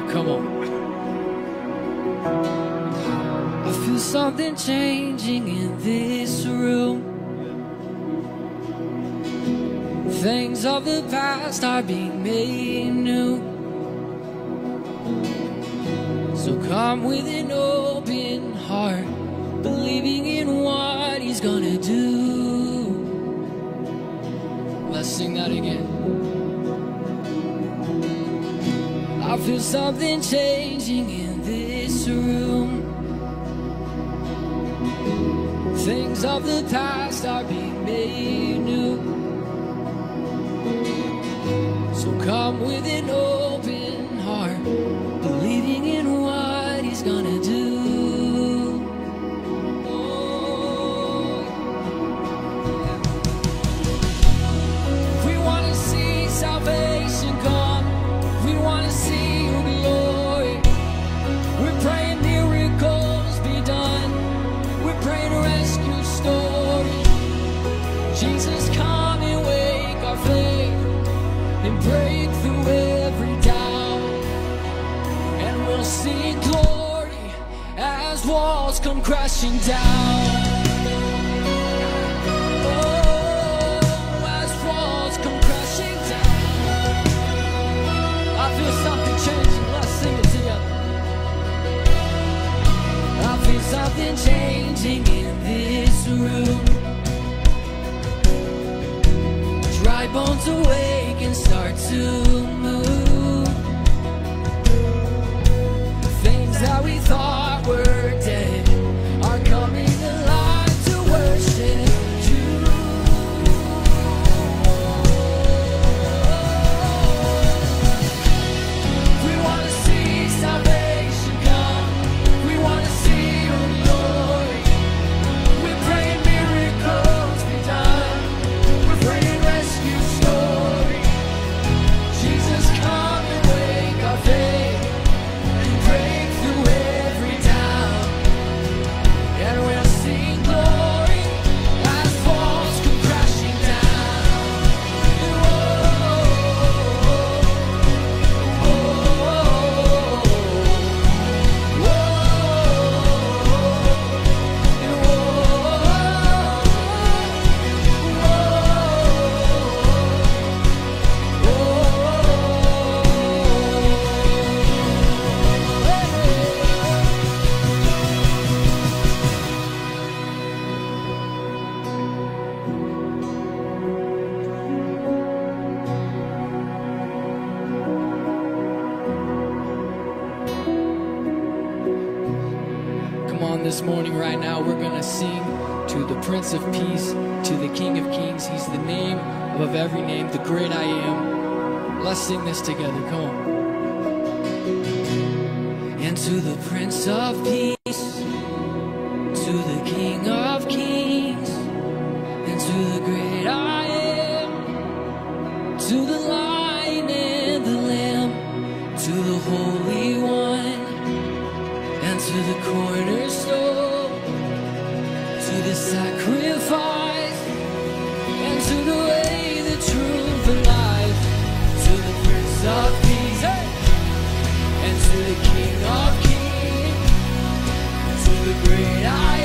Oh, come on. I feel something changing in this room. Things of the past are being made new. So come with an open heart, believing in what he's gonna do. Let's sing that again. I feel something changing in this room. Things of the past are being made new. So come with an open heart, believing in what He's gonna do. Jesus, come and wake our faith and break through every doubt. And we'll see glory as walls come crashing down. Awake and start to on this morning right now, we're going to sing to the Prince of Peace, to the King of Kings. He's the name above every name, the great I am. Let's sing this together. Come on. And to the Prince of Peace, to the King of Kings, and to the great I am, to the Lion and the Lamb, to the Holy to the cornerstone, to the sacrifice, and to the way, the truth, and life, to the Prince of Peace, and to the King of Kings, to the great I